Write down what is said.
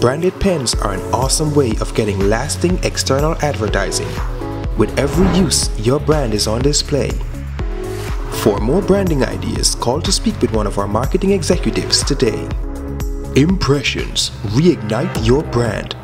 Branded pens are an awesome way of getting lasting external advertising. With every use, your brand is on display. For more branding ideas, call to speak with one of our marketing executives today. Impressions Reignite Your Brand